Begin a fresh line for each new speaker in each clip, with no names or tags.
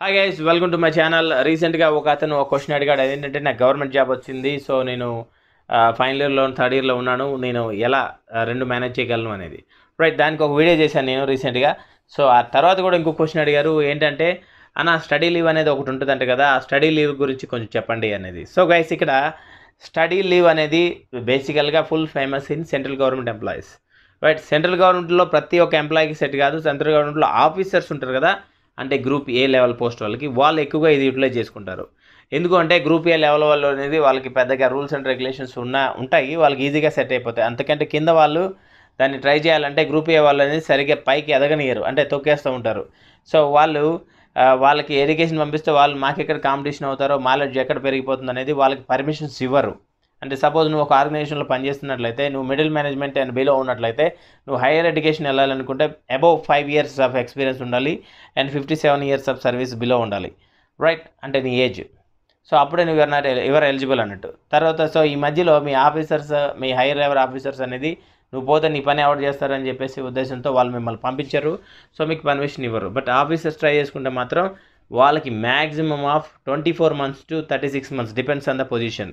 Hi guys welcome to my channel రీసెంట్గా ఒక అతను ఒక క్వశ్చన్ అడిగాడు. అదేంటంటే నాకు గవర్నమెంట్ జాబ్ వచ్చింది సో నేను ఫైనల్ ఇయర్లో థర్డ్ ఇయర్లో ఉన్నాను. నేను ఎలా రెండు మేనేజ్ చేయగలను? అనేది. రైట్ దానికి ఒక వీడియో చేశాను నేను రీసెంట్గా సో ఆ తర్వాత కూడా ఇంకో క్వశ్చన్ అడిగారు. ఏంటంటే అన్న స్టడీ లీవ్ అనేది ఒకటి ఉంటుందంట కదా ఆ స్టడీ లీవ్ గురించి కొంచెం చెప్పండి అనేది. సో గైస్ ఇక్కడ స్టడీ లీవ్ అనేది బేసికల్గా full famous in central government employees right central గవర్నమెంట్లో ప్రతి ఒక్క ఎంప్లాయీకి సెట్ కాదు. సెంట్రల్ గవర్నమెంట్లో ఆఫీసర్స్ ఉంటారు కదా అంటే గ్రూప్ ఏ లెవెల్ పోస్ట్ వాళ్ళకి వాళ్ళు ఎక్కువగా ఇది యూటిలైజ్ చేసుకుంటారు. ఎందుకంటే గ్రూప్ ఏ లెవెల్ వాళ్ళు అనేది వాళ్ళకి పెద్దగా రూల్స్ అండ్ రెగ్యులేషన్స్ ఉన్న ఉంటాయి వాళ్ళకి ఈజీగా సెట్ అయిపోతాయి. అంతకంటే కింద వాళ్ళు దాన్ని ట్రై చేయాలంటే గ్రూప్ ఏ వాళ్ళు అనేది సరిగ్గా పైకి ఎదగనియరు అంటే తొక్కేస్తూ ఉంటారు. సో వాళ్ళు వాళ్ళకి ఎడ్యుకేషన్ పంపిస్తే వాళ్ళు మాకెక్కడ కాంపిటీషన్ అవుతారో నాలెడ్జ్ ఎక్కడ పెరిగిపోతుంది అనేది వాళ్ళకి పర్మిషన్స్ ఇవ్వరు. అంటే సపోజ్ నువ్వు ఒక ఆర్గనైజేషన్లో పనిచేస్తున్నట్లయితే నువ్వు మిడిల్ మేనేజ్మెంట్ అండ్ బిలో ఉన్నట్లయితే నువ్వు హైయర్ ఎడ్యుకేషన్ వెళ్ళాలనుకుంటే above five years of experience ఉండాలి and fifty seven years of service below ఉండాలి. రైట్ అంటే నీ ఏజ్ సో అప్పుడే నువ్వు ఎవరు నాట్ ఎవరు ఎలిజిబుల్ అన్నట్టు. తర్వాత సో ఈ మధ్యలో మీ ఆఫీసర్స్ మీ హైయర్ లెవెల్ ఆఫీసర్స్ అనేది నువ్వు పోతే నీ పని ఎవరు చేస్తారని చెప్పేసి ఉద్దేశంతో వాళ్ళు మిమ్మల్ని పంపించరు. సో మీకు పర్మిషన్ ఇవ్వరు. బట్ ఆఫీసర్స్ ట్రై చేసుకుంటే మాత్రం వాళ్ళకి maximum of twenty four months to thirty six months depends on the position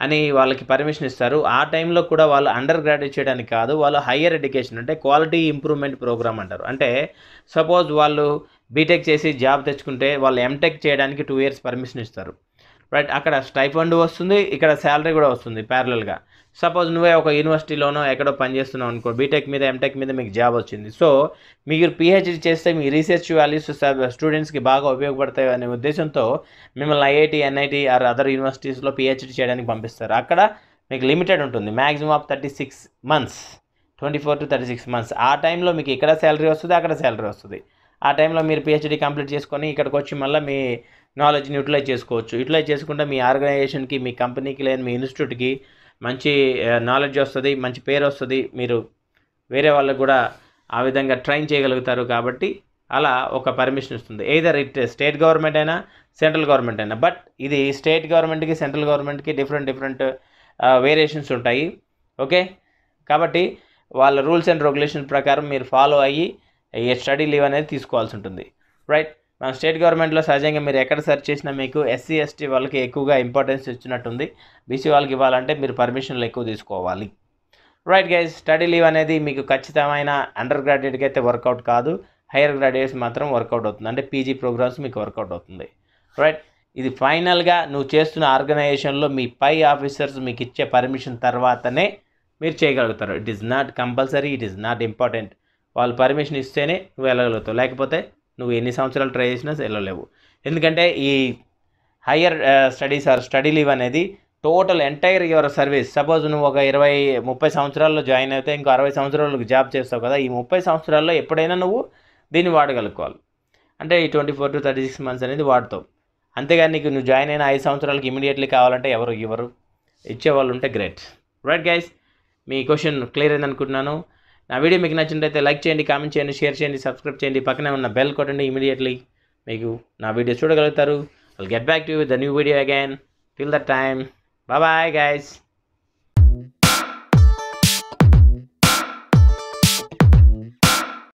అని వాళ్ళకి పర్మిషన్ ఇస్తారు. ఆ టైంలో కూడా వాళ్ళు అండర్ గ్రాడ్యుయేట్ చేయడానికి కాదు వాళ్ళు హయ్యర్ ఎడ్యుకేషన్ అంటే క్వాలిటీ ఇంప్రూవ్మెంట్ ప్రోగ్రామ్ అంటారు. అంటే సపోజ్ వాళ్ళు బీటెక్ చేసి జాబ్ తెచ్చుకుంటే వాళ్ళు ఎంటెక్ చేయడానికి టూ ఇయర్స్ పర్మిషన్ ఇస్తారు. రైట్ అక్కడ స్టైఫండ్ వస్తుంది ఇక్కడ శాలరీ కూడా వస్తుంది ప్యారలల్గా సపోజ్ నువ్వే ఒక యూనివర్సిటీలోనో ఎక్కడో పనిచేస్తున్నావు అనుకో బీటెక్ మీద ఎంటెక్ మీద మీకు జాబ్ వచ్చింది. సో మీరు పిహెచ్డి చేస్తే మీ రీసెర్చ్ వాల్యూస్ స్టూడెంట్స్కి బాగా ఉపయోగపడతాయి అనే ఉద్దేశంతో మిమ్మల్ని ఐఐటి ఎన్ఐటి ఆర్ అదర్ యూనివర్సిటీస్లో పిహెచ్డి చేయడానికి పంపిస్తారు. అక్కడ మీకు లిమిటెడ్ ఉంటుంది maximum of thirty six months twenty four to thirty six months ఆ టైంలో మీకు ఇక్కడ శాలరీ వస్తుంది అక్కడ శాలరీ వస్తుంది. ఆ టైంలో మీరు పిహెచ్డి కంప్లీట్ చేసుకొని ఇక్కడికి వచ్చి మళ్ళీ మీ నాలెడ్జ్ని యూటిలైజ్ చేసుకోవచ్చు. యూటిలైజ్ చేసుకుంటే మీ ఆర్గనైజేషన్కి మీ కంపెనీకి లేదా మీ ఇన్స్టిట్యూట్కి మంచి నాలెడ్జ్ వస్తుంది మంచి పేరు వస్తుంది. మీరు వేరే వాళ్ళకు కూడా ఆ విధంగా ట్రైన్ చేయగలుగుతారు కాబట్టి అలా ఒక పర్మిషన్ ఇస్తుంది ఎయిదర్ ఇట్ స్టేట్ గవర్నమెంట్ అయినా సెంట్రల్ గవర్నమెంట్ అయినా. బట్ ఇది స్టేట్ గవర్నమెంట్కి సెంట్రల్ గవర్నమెంట్కి డిఫరెంట్ డిఫరెంట్ వేరియేషన్స్ ఉంటాయి. ఓకే కాబట్టి వాళ్ళ రూల్స్ అండ్ రెగ్యులేషన్ ప్రకారం మీరు ఫాలో అయ్యి ఈ స్టడీ లీవ్ అనేది తీసుకోవాల్సి ఉంటుంది. రైట్ మన స్టేట్ గవర్నమెంట్లో సహజంగా మీరు ఎక్కడ సెర్చ్ చేసినా మీకు ఎస్సీ ఎస్టీ వాళ్ళకి ఎక్కువగా ఇంపార్టెన్స్ ఇచ్చినట్టుంది బీసీ వాళ్ళకి ఇవ్వాలంటే మీరు పర్మిషన్లు ఎక్కువ తీసుకోవాలి. రైట్ గైజ్ స్టడీ లీవ్ అనేది మీకు ఖచ్చితమైన అండర్ గ్రాడ్యుయేట్కి అయితే వర్కౌట్ కాదు. హైయర్ గ్రాడ్యుయేట్స్ మాత్రం వర్కౌట్ అవుతుంది. అంటే పీజీ ప్రోగ్రామ్స్ మీకు వర్కౌట్ అవుతుంది. రైట్ ఇది ఫైనల్గా నువ్వు చేస్తున్న ఆర్గనైజేషన్లో మీ పై ఆఫీసర్స్ మీకు ఇచ్చే పర్మిషన్ తర్వాతనే మీరు చేయగలుగుతారు. It is not compulsory it is not important వాళ్ళు పర్మిషన్ ఇస్తేనే నువ్వు వెళ్ళగలుగుతావు. లేకపోతే నువ్వు ఎన్ని సంవత్సరాలు ట్రై చేసినా వెళ్ళలేవు. ఎందుకంటే ఈ higher studies or study leave అనేది total entire your service suppose నువ్వు ఒక ఇరవై ముప్పై సంవత్సరాల్లో జాయిన్ అయితే ఇంకో అరవై సంవత్సరాలకు జాబ్ చేస్తావు కదా ఈ ముప్పై సంవత్సరాల్లో ఎప్పుడైనా నువ్వు దీన్ని వాడగలుగుకోవాలి. అంటే ఈ twenty four to thirty six months అనేది వాడతావు. అంతేగాని నీకు నువ్వు జాయిన్ అయిన ఐదు సంవత్సరాలకి ఇమీడియట్లీ కావాలంటే ఎవరు ఇవ్వరు. ఇచ్చేవాళ్ళు ఉంటే గ్రేట్ రైట్ గైస్ మీ క్వశ్చన్ క్లియర్ అయింది అనుకుంటున్నాను నా వీడియో మీకు నచ్చినట్లయితే లైక్ చేయండి కామెంట్ చేయండి షేర్ చేయండి సబ్స్క్రైబ్ చేయండి. పక్కనే ఉన్న బెల్ కొట్టండి ఇమీడియట్లీ. మీకు నా వీడియో చూడగలుగుతారు. I'll get back to with the new video again till the time bye bye guys